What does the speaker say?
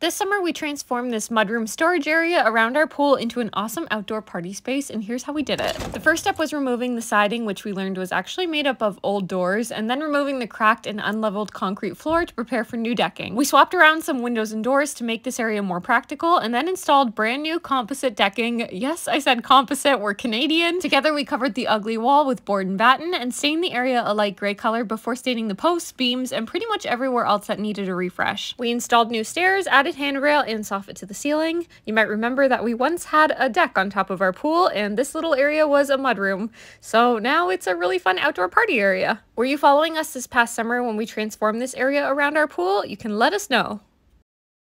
This summer, we transformed this mudroom storage area around our pool into an awesome outdoor party space, and here's how we did it. The first step was removing the siding, which we learned was actually made up of old doors, and then removing the cracked and unleveled concrete floor to prepare for new decking. We swapped around some windows and doors to make this area more practical, and then installed brand new composite decking. Yes, I said composite, we're Canadian. Together, we covered the ugly wall with board and batten, and stained the area a light gray color before staining the posts, beams, and pretty much everywhere else that needed a refresh. We installed new stairs, added handrail and soffit to the ceiling. You might remember that we once had a deck on top of our pool and this little area was a mudroom. So now it's a really fun outdoor party area. Were you following us this past summer when we transformed this area around our pool? You can let us know.